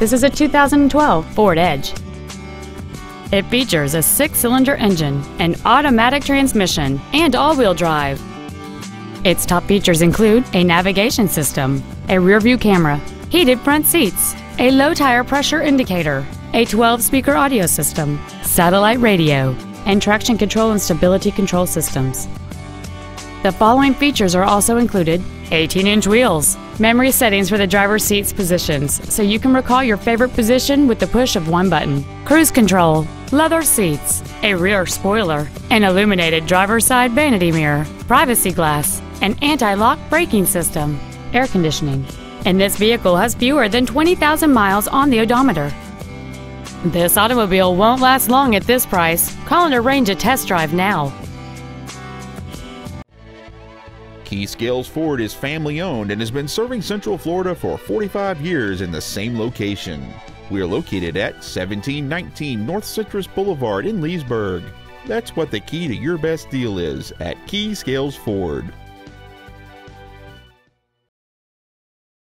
This is a 2012 Ford Edge. It features a six-cylinder engine, an automatic transmission, and all-wheel drive. Its top features include a navigation system, a rear-view camera, heated front seats, a low tire pressure indicator, a 12-speaker audio system, satellite radio, and traction control and stability control systems. The following features are also included 18 inch wheels, memory settings for the driver's seat's positions so you can recall your favorite position with the push of one button, cruise control, leather seats, a rear spoiler, an illuminated driver's side vanity mirror, privacy glass, an anti lock braking system, air conditioning. And this vehicle has fewer than 20,000 miles on the odometer. This automobile won't last long at this price. Call and arrange a test drive now. Key Scales Ford is family owned and has been serving Central Florida for 45 years in the same location. We are located at 1719 North Citrus Boulevard in Leesburg. That's what the key to your best deal is at Key Scales Ford.